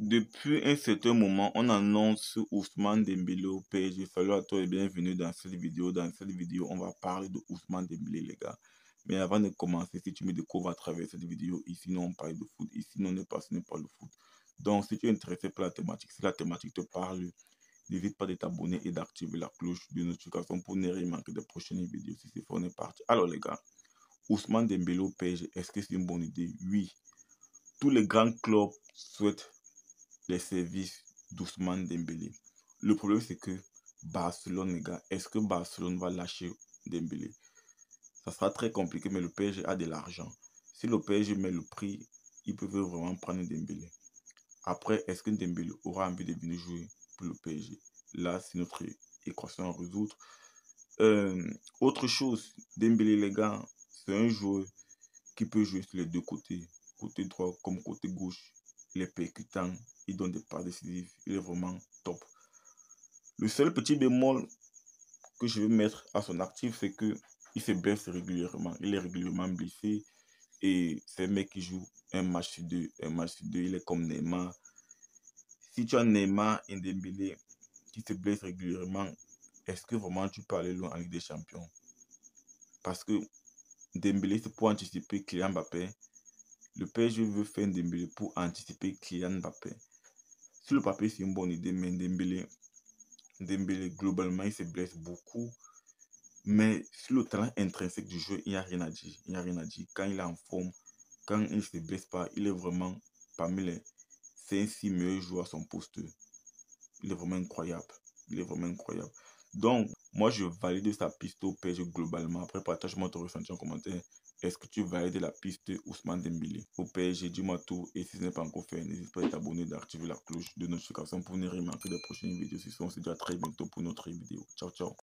Depuis un certain moment, on annonce Ousmane Dembélé au PSG. Salut à toi et bienvenue dans cette vidéo. Dans cette vidéo, on va parler de Ousmane Dembélé, les gars. Mais avant de commencer, si tu me découvres à travers cette vidéo, ici, nous, on parle de foot. Ici, nous, on est passionné par le foot. Donc, si tu es intéressé par la thématique, si la thématique te parle, n'hésite pas de t'abonner et d'activer la cloche de notification pour ne rien manquer des prochaines vidéos. Si c'est fait, on est parti. Alors, les gars, Ousmane Dembélé au PSG, est-ce que c'est une bonne idée? Oui. Tous les grands clubs souhaitent les services d'Ousmane Dembélé. Le problème, c'est que Barcelone, les gars, est-ce que Barcelone va lâcher Dembélé? Ça sera très compliqué, mais le PSG a de l'argent. Si le PSG met le prix, ils peuvent vraiment prendre Dembélé. Après, est-ce que Dembélé aura envie de venir jouer pour le PSG Là, c'est notre équation à résoudre. Euh, autre chose, Dembélé, les gars, c'est un joueur qui peut jouer sur les deux côtés, côté droit comme côté gauche. Il est percutant, il donne des pas décisives, il est vraiment top. Le seul petit bémol que je vais mettre à son actif, c'est que il se blesse régulièrement. Il est régulièrement blessé et c'est un mec qui joue un match sur deux, un match sur deux. Il est comme Neymar. Si tu as Neymar et Dembélé qui se blesse régulièrement, est-ce que vraiment tu peux aller loin en Ligue des Champions? Parce que Dembélé, c'est pour anticiper Kylian Mbappé. Le PSG veut faire Dembélé pour anticiper Kylian Mbappé. Sur le papier, c'est une bonne idée, mais Dembélé, Dembélé, globalement, il se blesse beaucoup. Mais sur le talent intrinsèque du jeu, il n'y a rien à dire. Il n'y a rien à dire. Quand il est en forme, quand il ne se blesse pas, il est vraiment parmi les 5-6 meilleurs joueurs à son poste. Il est vraiment incroyable. Il est vraiment incroyable. Donc, moi, je valide sa piste au PSG globalement. Après, partage-moi ton ressenti en commentaire. Est-ce que tu valides la piste Ousmane Dembélé au PSG Dis-moi tout. Et si ce n'est pas encore fait, n'hésite pas à t'abonner, d'activer la cloche de notification pour ne rien manquer des prochaines vidéos. Si on se dit à très bientôt pour notre vidéo. Ciao, ciao.